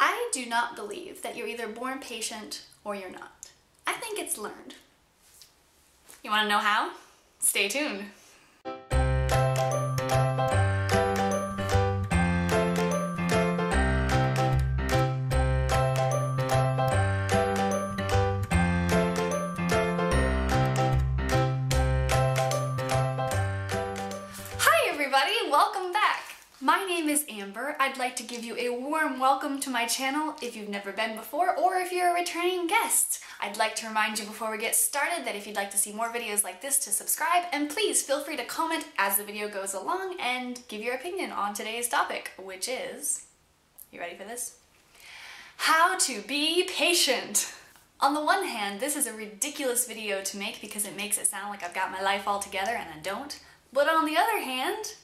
I do not believe that you're either born patient or you're not. I think it's learned. You want to know how? Stay tuned. Amber. I'd like to give you a warm welcome to my channel if you've never been before or if you're a returning guest. I'd like to remind you before we get started that if you'd like to see more videos like this to subscribe and please feel free to comment as the video goes along and give your opinion on today's topic, which is, you ready for this? How to be patient. On the one hand, this is a ridiculous video to make because it makes it sound like I've got my life all together and I don't. But on the other hand,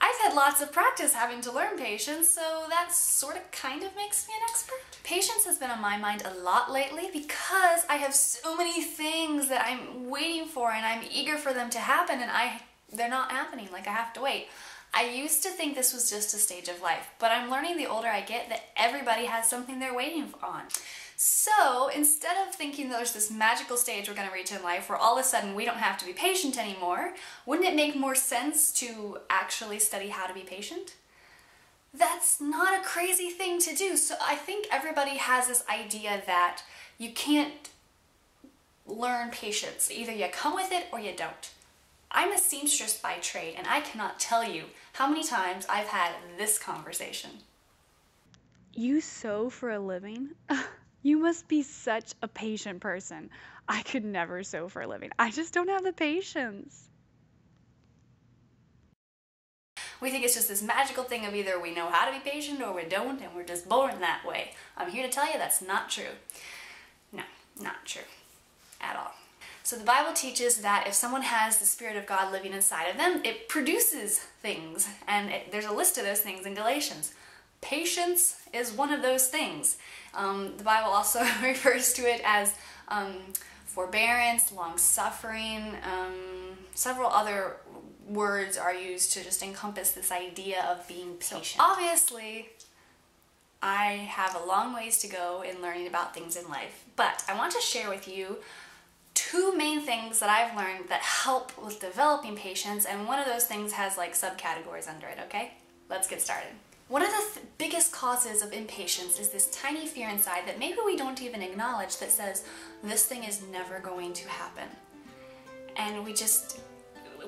I've had lots of practice having to learn patience, so that sort of kind of makes me an expert. Patience has been on my mind a lot lately because I have so many things that I'm waiting for and I'm eager for them to happen and I they're not happening, like I have to wait. I used to think this was just a stage of life, but I'm learning the older I get that everybody has something they're waiting on. So instead of thinking there's this magical stage we're going to reach in life where all of a sudden we don't have to be patient anymore, wouldn't it make more sense to actually study how to be patient? That's not a crazy thing to do. So I think everybody has this idea that you can't learn patience. Either you come with it or you don't. I'm a seamstress by trade and I cannot tell you how many times I've had this conversation. You sew for a living? You must be such a patient person. I could never sew for a living. I just don't have the patience. We think it's just this magical thing of either we know how to be patient or we don't and we're just born that way. I'm here to tell you that's not true. No, not true at all. So the Bible teaches that if someone has the Spirit of God living inside of them, it produces things. And it, there's a list of those things in Galatians. Patience is one of those things. Um, the Bible also refers to it as um, forbearance, long suffering, um, several other words are used to just encompass this idea of being patient. So obviously, I have a long ways to go in learning about things in life, but I want to share with you two main things that I've learned that help with developing patience, and one of those things has like subcategories under it, okay? Let's get started. One of the th biggest causes of impatience is this tiny fear inside that maybe we don't even acknowledge that says, this thing is never going to happen. And we just,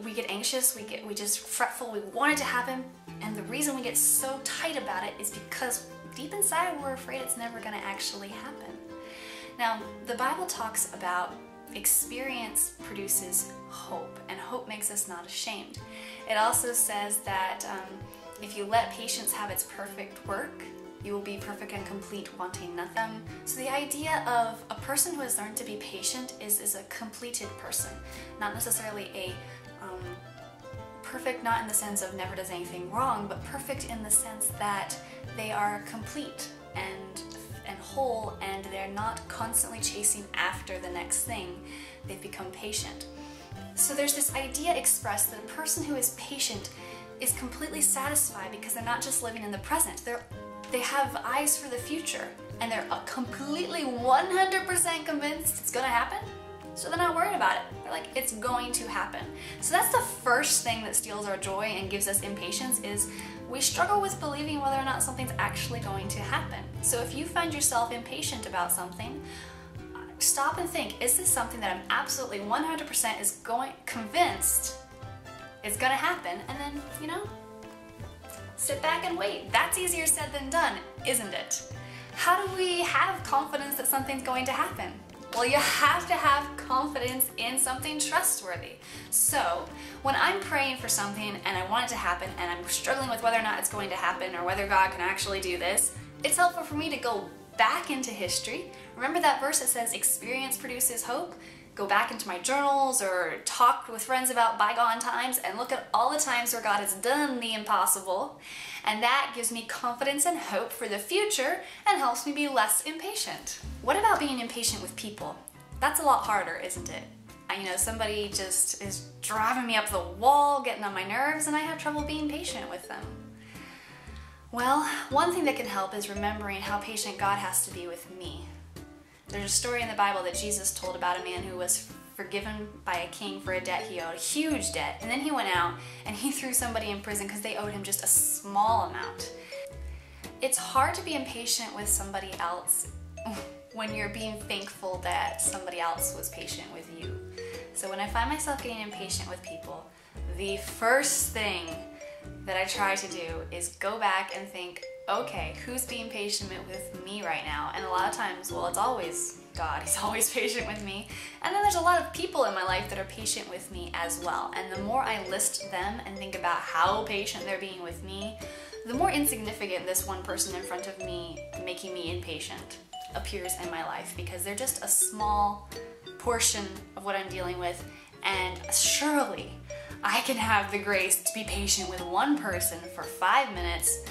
we get anxious, we get, we just fretful, we want it to happen, and the reason we get so tight about it is because deep inside we're afraid it's never gonna actually happen. Now, the Bible talks about experience produces hope, and hope makes us not ashamed. It also says that um, if you let patience have its perfect work, you will be perfect and complete, wanting nothing. So the idea of a person who has learned to be patient is, is a completed person, not necessarily a um, perfect not in the sense of never does anything wrong, but perfect in the sense that they are complete and and whole and they're not constantly chasing after the next thing. They've become patient. So there's this idea expressed that a person who is patient is completely satisfied because they're not just living in the present. They're they have eyes for the future and they're uh, completely 100% convinced it's gonna happen. So they're not worried about it. They're like, it's going to happen. So that's the first thing that steals our joy and gives us impatience is we struggle with believing whether or not something's actually going to happen. So if you find yourself impatient about something, stop and think, is this something that I'm absolutely 100% is going convinced is gonna happen? And then, you know, sit back and wait. That's easier said than done, isn't it? How do we have confidence that something's going to happen? Well, you have to have confidence in something trustworthy. So, when I'm praying for something and I want it to happen and I'm struggling with whether or not it's going to happen or whether God can actually do this, it's helpful for me to go back into history. Remember that verse that says experience produces hope? Go back into my journals or talk with friends about bygone times and look at all the times where God has done the impossible. And that gives me confidence and hope for the future and helps me be less impatient. What about being impatient with people? That's a lot harder, isn't it? You know, somebody just is driving me up the wall, getting on my nerves, and I have trouble being patient with them. Well, one thing that can help is remembering how patient God has to be with me. There's a story in the Bible that Jesus told about a man who was forgiven by a king for a debt he owed, a huge debt, and then he went out and he threw somebody in prison because they owed him just a small amount. It's hard to be impatient with somebody else when you're being thankful that somebody else was patient with you. So when I find myself getting impatient with people, the first thing that I try to do is go back and think, okay, who's being patient with me right now? And a lot of times, well, it's always God. He's always patient with me. And then there's a lot of people in my life that are patient with me as well. And the more I list them and think about how patient they're being with me, the more insignificant this one person in front of me making me impatient appears in my life because they're just a small portion of what I'm dealing with. And surely I can have the grace to be patient with one person for five minutes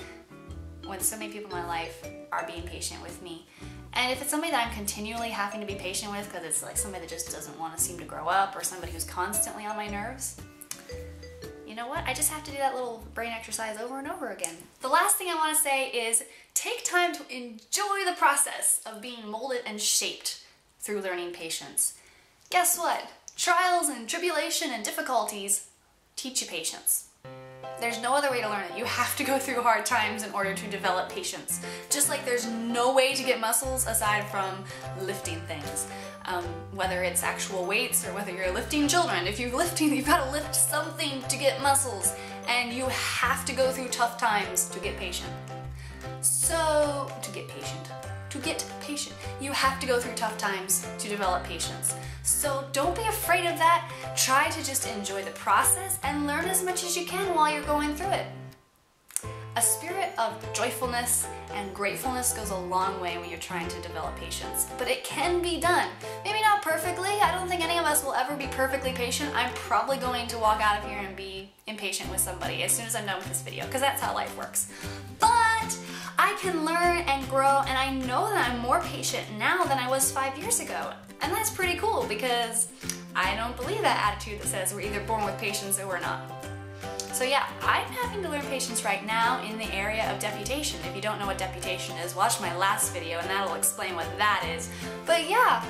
when so many people in my life are being patient with me. And if it's somebody that I'm continually having to be patient with because it's like somebody that just doesn't want to seem to grow up or somebody who's constantly on my nerves, you know what? I just have to do that little brain exercise over and over again. The last thing I want to say is take time to enjoy the process of being molded and shaped through learning patience. Guess what? Trials and tribulation and difficulties teach you patience. There's no other way to learn it. You have to go through hard times in order to develop patience. Just like there's no way to get muscles aside from lifting things. Um, whether it's actual weights or whether you're lifting children. If you're lifting, you've got to lift something to get muscles. And you have to go through tough times to get patient. So, to get patient to get patient. You have to go through tough times to develop patience. So don't be afraid of that. Try to just enjoy the process and learn as much as you can while you're going through it. A spirit of joyfulness and gratefulness goes a long way when you're trying to develop patience, but it can be done. Maybe not perfectly. I don't think any of us will ever be perfectly patient. I'm probably going to walk out of here and be impatient with somebody as soon as I'm done with this video, because that's how life works. I can learn and grow, and I know that I'm more patient now than I was five years ago. And that's pretty cool because I don't believe that attitude that says we're either born with patience or we're not. So yeah, I'm having to learn patience right now in the area of deputation. If you don't know what deputation is, watch my last video and that'll explain what that is. But yeah,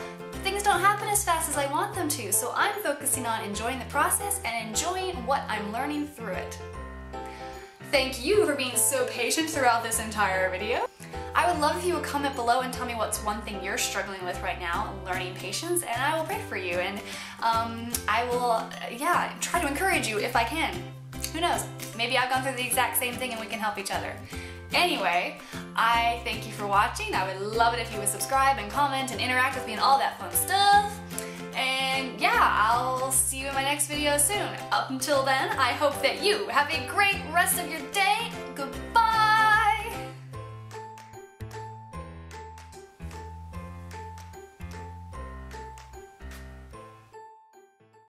things don't happen as fast as I want them to, so I'm focusing on enjoying the process and enjoying what I'm learning through it. Thank you for being so patient throughout this entire video. I would love if you would comment below and tell me what's one thing you're struggling with right now, learning patience, and I will pray for you. And um, I will, yeah, try to encourage you if I can. Who knows? Maybe I've gone through the exact same thing and we can help each other. Anyway, I thank you for watching. I would love it if you would subscribe and comment and interact with me and all that fun stuff. And yeah, I'll next video soon. Up until then, I hope that you have a great rest of your day